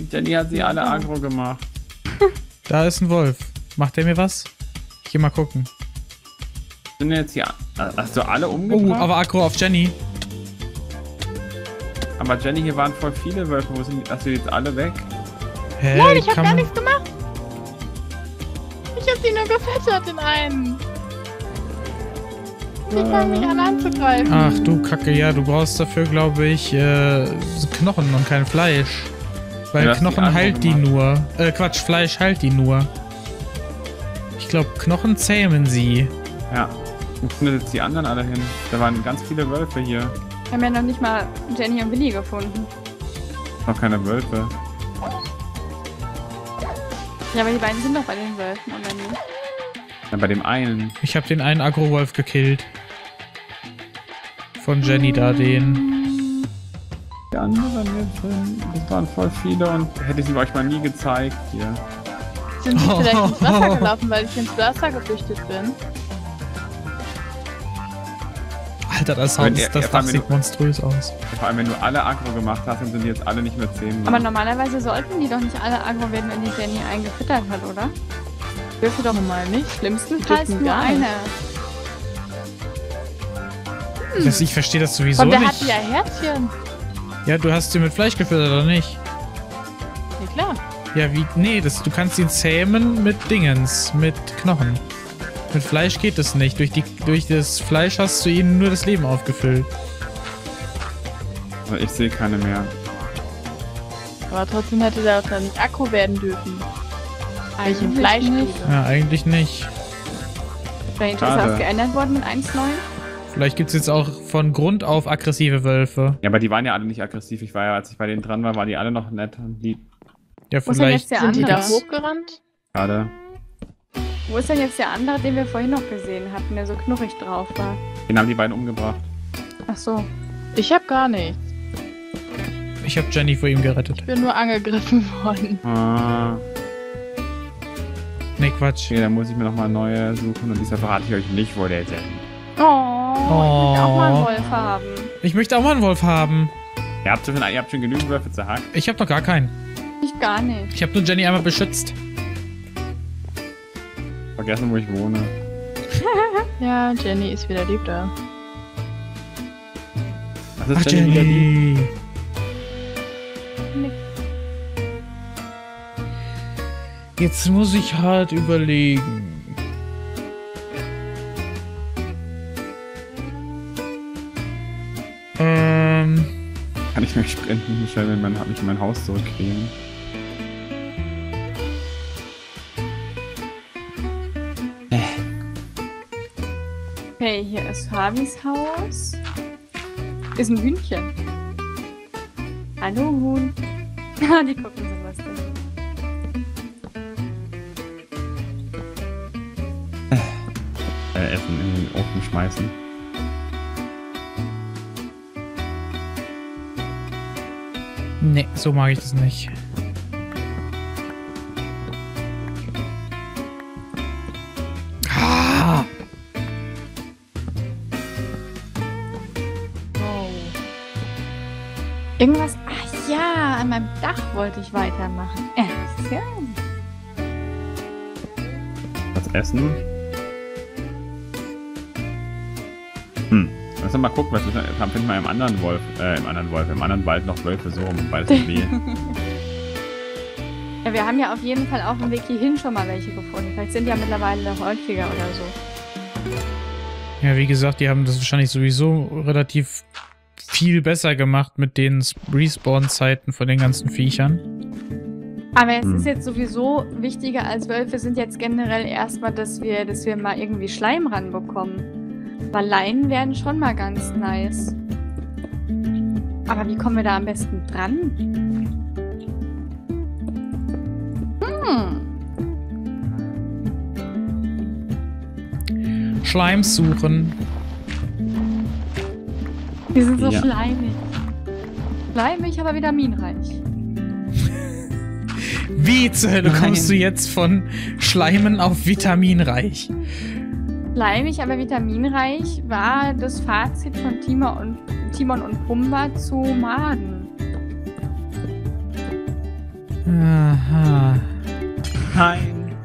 Jenny hat sie alle aggro gemacht. Da ist ein Wolf. Macht der mir was? Ich geh mal gucken. Sind jetzt hier. Hast du alle Oh, umgebracht? aber Aggro auf Jenny. aber, Jenny, hier waren voll viele Wölfe. Wo sind die? Hast du jetzt alle weg? Hä, Nein, ich hab gar nichts gemacht. Ich hab sie nur gefüttert in einen. Die fangen mich an anzugreifen. Ach du Kacke, ja, du brauchst dafür, glaube ich, äh, Knochen und kein Fleisch. Weil Ja, die Knochen andere heilt die nur. Äh, Quatsch, Fleisch heilt die nur. Ich glaube, Knochen zähmen sie. Ja. Wo sind jetzt die anderen alle hin? Da waren ganz viele Wölfe hier. Wir haben ja noch nicht mal Jenny und Willi gefunden. Noch keine Wölfe. Ja, aber die beiden sind doch bei den Wölfen, oder nicht? Ja, bei dem einen. Ich habe den einen Agro-Wolf gekillt. Von Jenny da, den. Die anderen jetzt drin. Das waren voll viele und hätte ich sie euch mal nie gezeigt hier. Sind sie vielleicht ins Wasser gelaufen, weil ich ins Wasser geflüchtet bin? Alter, das der- das der war Dach sieht monströs aus. Vor allem, wenn du alle aggro gemacht hast, dann sind die jetzt alle nicht mehr 10. Aber normalerweise sollten die doch nicht alle aggro werden, wenn die Jenny einen gefüttert hat, oder? Dürfte doch Normal nicht. schlimmstenfalls nur gar nicht. eine. Das, ich verstehe das sowieso Und der nicht. hat ja Herzchen. Ja, du hast sie mit Fleisch gefüttert, oder nicht? Ja klar. Ja, wie. Nee, das, du kannst ihn zähmen mit Dingens, mit Knochen. Mit Fleisch geht es nicht. Durch, die, durch das Fleisch hast du ihnen nur das Leben aufgefüllt. Also ich sehe keine mehr. Aber trotzdem hätte der auch dann nicht Akku werden dürfen. Weil ich ihm Fleisch nicht. Ja, eigentlich nicht. Vielleicht ist das geändert worden mit 1.9. Vielleicht gibt es jetzt auch von Grund auf aggressive Wölfe. Ja, aber die waren ja alle nicht aggressiv. Ich war ja, als ich bei denen dran war, waren die alle noch nett und lieb. Ja, Wo ist denn vielleicht. jetzt der Sind die da andere? hochgerannt? Gerade. Wo ist denn jetzt der andere, den wir vorhin noch gesehen hatten, der so knurrig drauf war? Den haben die beiden umgebracht. Ach so. Ich hab gar nichts. Ich habe Jenny vor ihm gerettet. Ich bin nur angegriffen worden. Ah, Nee, Quatsch. okay, dann muss ich mir nochmal neue suchen und diesmal verrate ich euch nicht, wo der ist. Oh, ich will auch mal einen Oh. Wolf haben. Ich möchte auch mal einen Wolf haben. Ihr habt schon, ihr habt schon genügend Wölfe zerhackt. Ich habe noch gar keinen. Ich gar nicht. Ich habe nur Jenny einmal beschützt. Vergessen, wo ich wohne. Ja, Jenny ist wieder lieb da. Was ist Ach, denn wieder die? Jenny. Jetzt muss ich hart überlegen. Kann ich mir sprinten, schnell in mein, mich in mein Haus zurückkriegen. Okay, hier ist Harveys Haus. Ist ein Hühnchen. Hallo Huhn. Ah, die gucken so lustig. Äh, Essen in den Ofen schmeißen. Nee, so mag ich das nicht. Ah! Irgendwas. Ach ja, an meinem Dach wollte ich weitermachen. Äh, ja. Was essen? Hm. Lass uns mal gucken, was wir haben. Finden wir im anderen Wolf, äh, im anderen Wolf, im anderen Wald noch Wölfe so rum, weil es nicht weh. ja, wir haben ja auf jeden Fall auf dem Weg hierhin schon mal welche gefunden. Vielleicht sind ja mittlerweile noch häufiger oder so. Ja, wie gesagt, die haben das wahrscheinlich sowieso relativ viel besser gemacht mit den Respawn-Zeiten von den ganzen Viechern. Aber es Hm. ist jetzt sowieso wichtiger als Wölfe sind jetzt generell erstmal, dass wir, dass wir mal irgendwie Schleim ranbekommen. Weil Leinen wären schon mal ganz nice. Aber wie kommen wir da am besten dran? Hm. Schleims suchen. Die sind so Ja. schleimig. Schleimig, aber vitaminreich. Wie zur Hölle Nein. kommst du jetzt von Schleimen auf vitaminreich? Schleimig, aber vitaminreich war das Fazit von Timon und, Timon und Pumba zu Maden. Aha. Nein.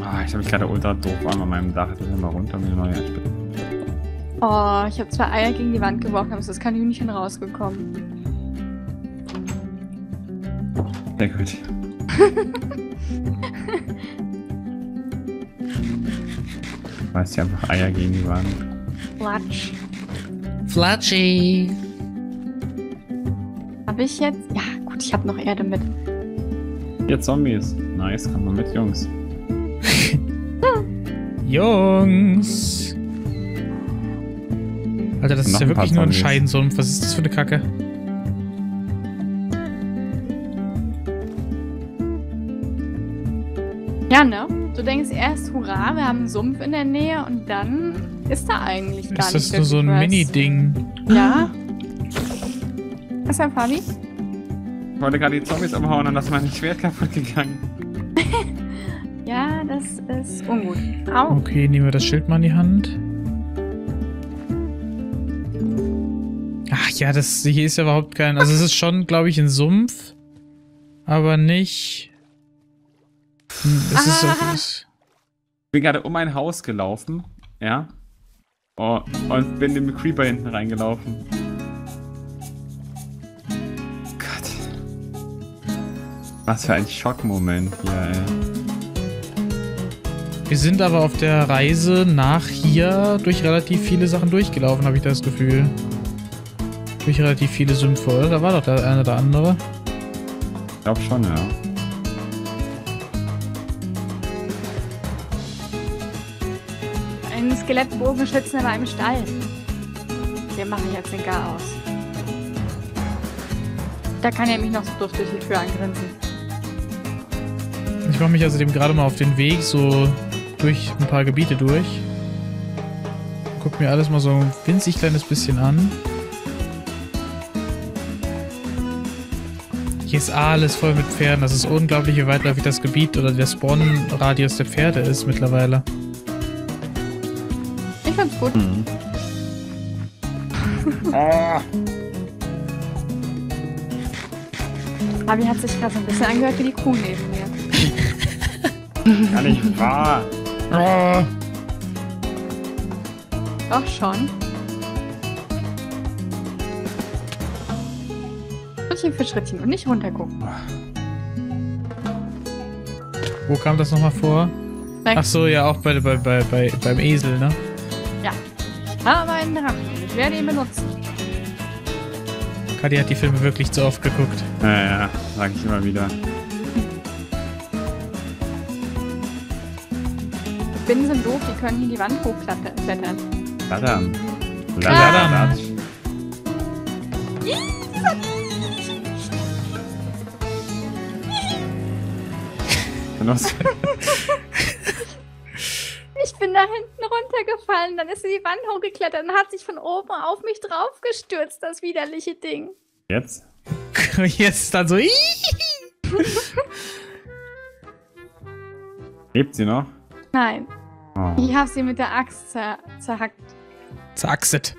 Ah, ich habe mich gerade ultra doof an meinem Dach. Jetzt müssen wir mal runter mit der neuen Eisspitze. Oh, ich habe zwei Eier gegen die Wand geworfen, aber es ist kein Hühnchen rausgekommen. Sehr gut. Weißt du einfach Eier gegen die Wand. Platsch. Flatschi. Habe ich jetzt? Ja, gut, ich habe noch Erde mit. Hier Zombies. Nice, komm mal mit, Jungs. Jungs. Alter, das Noch ist ja wirklich nur ein Zombies. Scheidensumpf. Was ist das für eine Kacke? Ja, ne? Du denkst erst, hurra, wir haben einen Sumpf in der Nähe und dann ist da eigentlich gar Ist nicht das nur so ein. Mini-Ding? Ja. Was ist denn, Fabi? Ich wollte gerade die Zombies umhauen und das ist mein Schwert kaputt gegangen. Ja, das ist ungut. Au. Okay, nehmen wir das Schild mal in die Hand. Ach ja, das hier ist ja überhaupt kein. Also es ist schon, glaube ich, ein Sumpf, aber nicht. Es ist so. Ah. es- Ich bin gerade um ein Haus gelaufen, ja. Oh, und bin dem Creeper hinten reingelaufen. Gott. Was für ein Schockmoment hier, ey. Wir sind aber auf der Reise nach hier durch relativ viele Sachen durchgelaufen, habe ich das Gefühl. Durch relativ viele Sümpfe, oder? Da war doch der eine oder andere. Ich glaub schon, ja. Ein Skelettbogenschützen in einem Stall. Den mache ich jetzt den Gar aus. Da kann er mich noch so durch die Tür angrinsen. Ich mache mich also dem gerade mal auf den Weg so durch ein paar Gebiete durch. Guck mir alles mal so ein winzig kleines bisschen an. Hier ist alles voll mit Pferden. Das ist unglaublich, wie weitläufig das Gebiet oder der Spawn-Radius der Pferde ist mittlerweile. Ich find's gut. Mhm. oh, Fabi hat sich gerade so ein bisschen angehört wie die Kuh neben mir. gar nicht wahr. Oh, Doch schon. Schrittchen für Schrittchen und nicht runtergucken. wo kam das nochmal vor? Ach so, ja, auch bei, bei, bei, bei, beim Esel, ne? Habe einen Drachen und ich werde ihn benutzen. Kadi hat die Filme wirklich zu oft geguckt. Ja, ja, sag ich immer wieder. Spinnen sind doof, die können hier die Wand hochklettern. Ladam. Ladam. Ladam. Bin da hinten runtergefallen, dann ist sie die Wand hochgeklettert und hat sich von oben auf mich draufgestürzt, das widerliche Ding. Jetzt? Jetzt ist dann so. Lebt sie noch? Nein, Oh. ich habe sie mit der Axt zer zerhackt. Zaxet.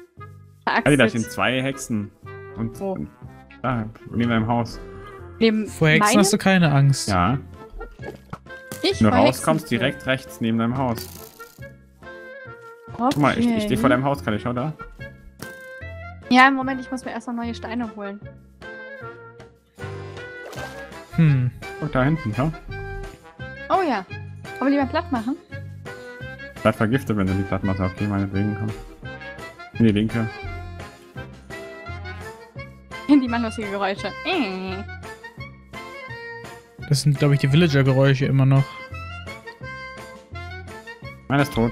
Adi, da stehen Zeraxtet. zwei Hexen. Und, und da, neben deinem Haus. Neben Vor Hexen meinem? hast du keine Angst. Ja. Ich Wenn du rauskommst, Hexen. direkt rechts neben deinem Haus. Okay. Guck mal, ich, ich stehe vor deinem Haus, kann ich schau da? Ja, im Moment, ich muss mir erst noch neue Steine holen. Hm. Guck da hinten, schau. Oh ja. Aber lieber platt machen. Bleib vergiftet, wenn du die Platten machst. Okay, meinetwegen, komm. In die linke. Die machen lustige Geräusche. Äh. Das sind, glaube ich, die Villager-Geräusche immer noch. Meiner ist tot.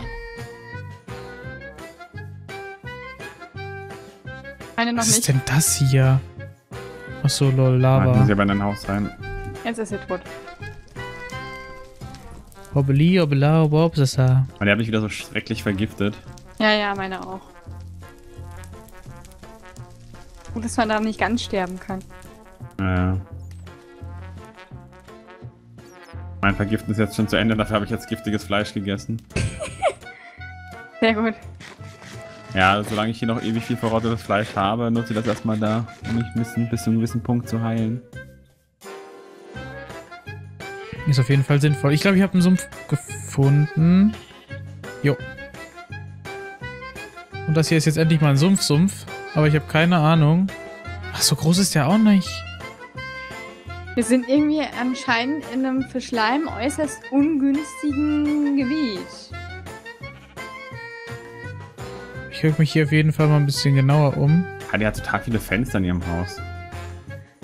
Eine noch Was ist nicht. denn das hier? Achso, lol, Ah, ich muss Lava. ja bei dein Haus rein. Jetzt ist sie tot. Hobbeli, hobbela, wobsasa. Und der hat mich wieder so schrecklich vergiftet. Ja, ja, meine auch. Gut, dass man da nicht ganz sterben kann. Äh. Mein Vergiften ist jetzt schon zu Ende, dafür habe ich jetzt giftiges Fleisch gegessen. Sehr gut. Ja, solange ich hier noch ewig viel verrottetes Fleisch habe, nutze ich das erstmal da, um mich ein bisschen, bis zu einem gewissen Punkt zu heilen. Ist auf jeden Fall sinnvoll. Ich glaube, ich habe einen Sumpf gefunden. Jo. Und das hier ist jetzt endlich mal ein Sumpf-Sumpf. Aber ich habe keine Ahnung. Ach, so groß ist der auch nicht. Wir sind irgendwie anscheinend in einem für Schleim äußerst ungünstigen Gebiet. Ich höre mich hier auf jeden Fall mal ein bisschen genauer um. Ah, die hat total viele Fenster in ihrem Haus.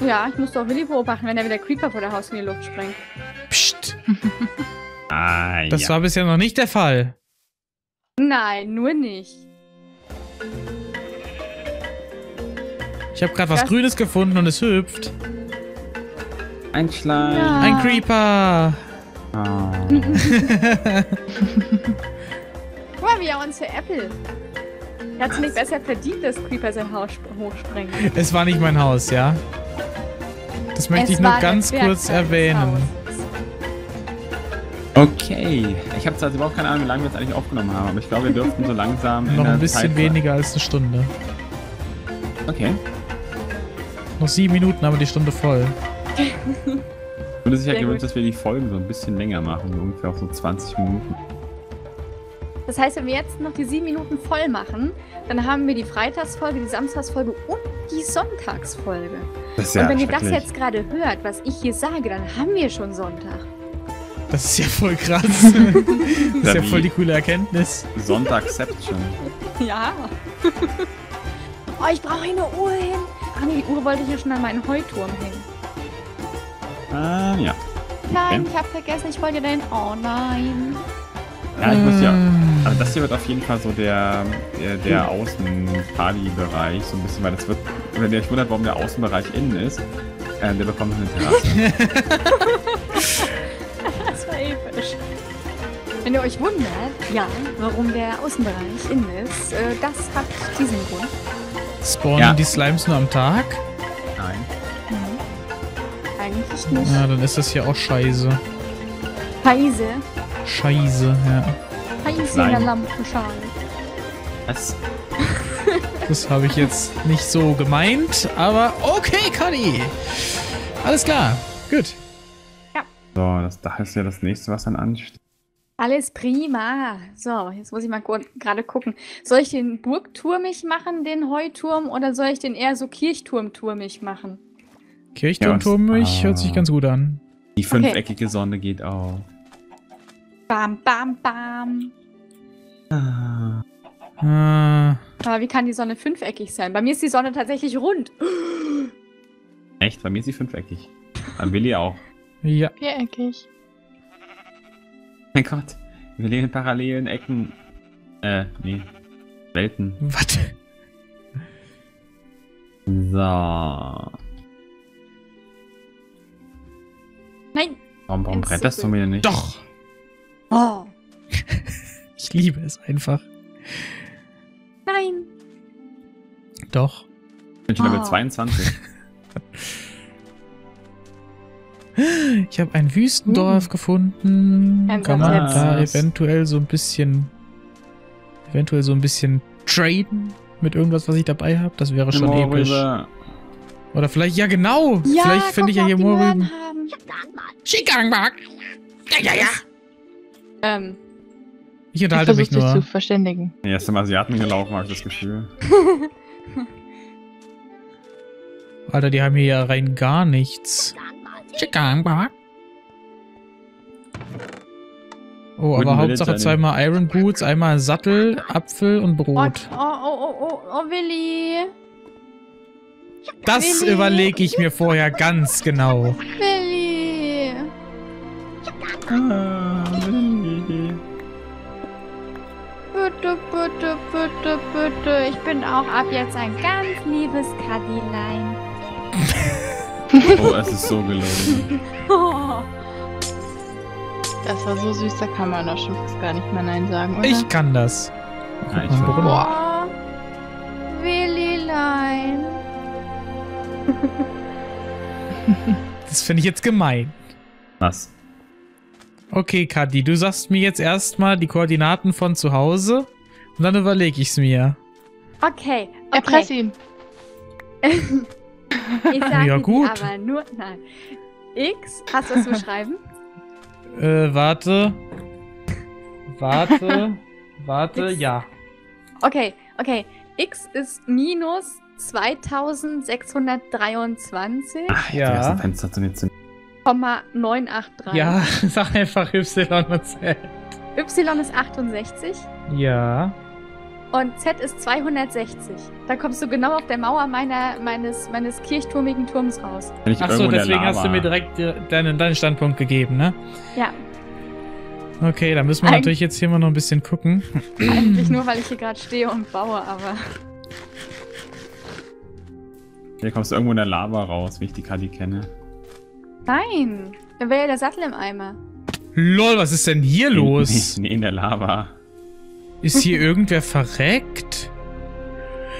Ja, ich muss doch Willi beobachten, wenn er wieder Creeper vor der Haus in die Luft sprengt. Psst. Ah, Das ja. war bisher noch nicht der Fall. Nein, nur nicht. Ich habe gerade was Grünes gefunden und es hüpft. Ein Schleim. Ja. Ein Creeper. Ah. Guck mal, wie er uns veräppelt. Er hat es nicht besser verdient, dass Creeper sein Haus sp- hochsprengt. Es war nicht mein Haus, ja? Das möchte Es ich nur ganz kurz erwähnen. Okay. Ich habe zwar überhaupt keine Ahnung, wie lange wir jetzt eigentlich aufgenommen haben, aber ich glaube, wir dürften so langsam in Noch ein bisschen Zeit weniger als eine Stunde. Okay. Noch sieben Minuten, aber die Stunde voll. Ich würde sich ja gewünscht, dass wir die Folgen so ein bisschen länger machen, so ungefähr auf so 20 Minuten. Das heißt, wenn wir jetzt noch die sieben Minuten voll machen, dann haben wir die Freitagsfolge, die Samstagsfolge und die Sonntagsfolge. Das ist und ja wenn ihr das jetzt gerade hört, was ich hier sage, dann haben wir schon Sonntag. Das ist ja voll krass. das ist ja voll die coole Erkenntnis. Sonntagception. Ja. oh, ich brauche hier eine Uhr hin. Ach nee, die Uhr wollte ich ja schon an meinen Heuturm hängen. Ah, ja. Nein, Okay. ich habe vergessen, ich wollte den. Oh nein. Ja, ich muss ja. Also das hier wird auf jeden Fall so der, der, der Außen-Party-Bereich, so ein bisschen, weil das wird, wenn ihr euch wundert, warum der Außenbereich innen ist, äh, der bekommt eine Terrasse. Das war episch. Wenn ihr euch wundert, ja, warum der Außenbereich innen ist, äh, das hat diesen Grund. Spawnen Ja. die Slimes nur am Tag? Nein. Mhm. Eigentlich nicht. Ja, dann ist das hier auch scheiße. Paise. Scheiße, ja. Paise in der Nein. Lampenschale. Was? Das habe ich jetzt nicht so gemeint, aber okay, Conny. Alles klar. Gut. So, das Dach ist ja das nächste, was dann ansteht. Alles prima. So, jetzt muss ich mal gerade gucken. Soll ich den Burgturmig machen, den Heuturm, oder soll ich den eher so Kirchturmturmig machen? Kirchturmturmig Ja, hört sich ah. ganz gut an. Die fünfeckige Sonne geht auf. Bam, bam, bam. Ah. Äh, Aber wie kann die Sonne fünfeckig sein? Bei mir ist die Sonne tatsächlich rund. Echt? Bei mir ist sie fünfeckig. An Willi auch. ja. Viereckig. Mein Gott. Wir leben in parallelen Ecken. Äh, nee. Welten. Was? So. Nein. Warum, warum bretterst du Zuppel. mir nicht? Doch. Oh. Ich liebe es einfach. Nein. Doch. Ich bin schon Level Oh. 22. Ich habe ein Wüstendorf gefunden. Ein Kann man da eventuell so ein bisschen, eventuell so ein bisschen traden mit irgendwas, was ich dabei habe? Das wäre schon Immer episch. Oder vielleicht, ja genau. Ja, vielleicht finde ich ja hier Moorrüben. Chigangbak. Ja, ja, ja. Ähm, Ich Ich unterhalte versuche mich dich nur. zu verständigen. Er ist im Asiaten gelaufen, habe ich das Gefühl. Alter, die haben hier ja rein gar nichts. Oh, Guten aber Hauptsache zweimal Iron Boots, einmal Sattel, Apfel und oh, Brot. oh, oh, oh, oh, oh, Willi. Das überlege ich mir vorher ganz genau. Willi. Ah, Bitte, bitte, bitte, bitte. Ich bin auch ab jetzt ein ganz liebes Kadilein. Oh, es ist so gelungen. Oh. Das war so süß, da kann man doch schon fast gar nicht mehr Nein sagen, oder? Ich kann das. Ja, ich. Oh. Willilein. Das finde ich jetzt gemein. Was? Okay, Kadi, du sagst mir jetzt erstmal die Koordinaten von zu Hause und dann überlege ich es mir. Okay, okay. Erpress ihn. ich sage ja, gut. aber nur, nein. X, hast du was zu schreiben? Äh, warte. Warte. warte, X. ja. Okay, okay. X ist minus 2623. Ach ja. Das Fenster sind jetzt ja, sag einfach Y und Z. Y ist 68. Ja. Und Z ist 260. Da kommst du genau auf der Mauer meiner, meines, meines kirchturmigen Turms raus. Achso, deswegen hast du mir direkt deinen, deinen Standpunkt gegeben, ne? Ja. Okay, da müssen wir Eig natürlich jetzt hier mal noch ein bisschen gucken. Eigentlich nur, weil ich hier gerade stehe und baue, aber. Hier kommst du irgendwo in der Lava raus, wie ich die Kali kenne. Nein, da wäre ja der Sattel im Eimer. Lol, was ist denn hier los? Nee, nee, in der Lava. Ist hier irgendwer verreckt?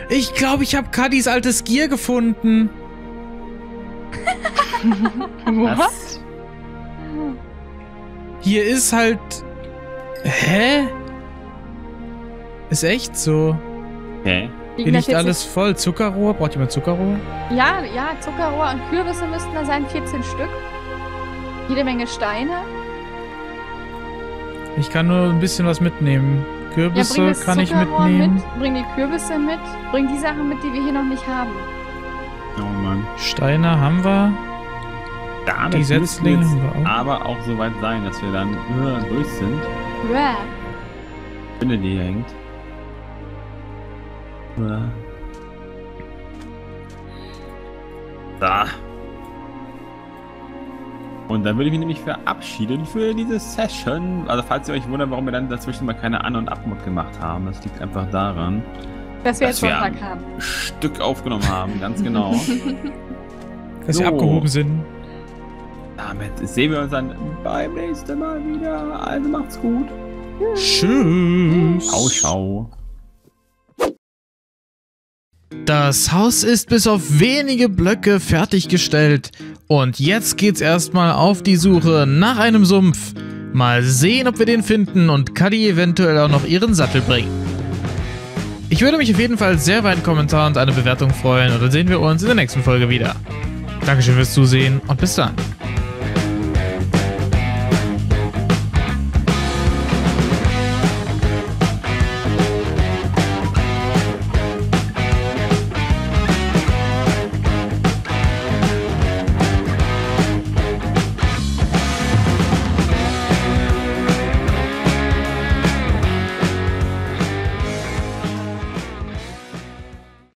Ich glaube, ich habe Kadis altes Gear gefunden. Was? Hier ist halt. Hä? Ist echt so. Okay. Hier Liegen da liegt 40 alles voll. Zuckerrohr? Braucht jemand Zuckerrohr? Ja, ja, Zuckerrohr und Kürbisse müssten da sein, 14 Stück. Jede Menge Steine. Ich kann nur ein bisschen was mitnehmen. Ja, Kürbisse das kann ich mitnehmen. mit, bring die Kürbisse mit, bring die Sachen mit, die wir hier noch nicht haben. Oh Mann. Steine haben wir. Damit Die Setzlinge haben wir auch. aber auch so weit sein, dass wir dann durch sind. Bäh. Spinne, die hier hängt. Äh. Da. Und dann würde ich mich nämlich verabschieden für diese Session. Also falls ihr euch wundert, warum wir dann dazwischen mal keine An- und Abmod gemacht haben, das liegt einfach daran, Dass wir Dass jetzt wir Sonntag haben. Stück aufgenommen haben, ganz genau. Dass wir So. abgehoben sind. Damit sehen wir uns dann beim nächsten Mal wieder. Also macht's gut. Tschüss. Ciao, ciao. Das Haus ist bis auf wenige Blöcke fertiggestellt. Und jetzt geht's erstmal auf die Suche nach einem Sumpf. Mal sehen, ob wir den finden und Cuddy eventuell auch noch ihren Sattel bringen. Ich würde mich auf jeden Fall sehr über einen Kommentar und eine Bewertung freuen und dann sehen wir uns in der nächsten Folge wieder. Dankeschön fürs Zusehen und bis dann.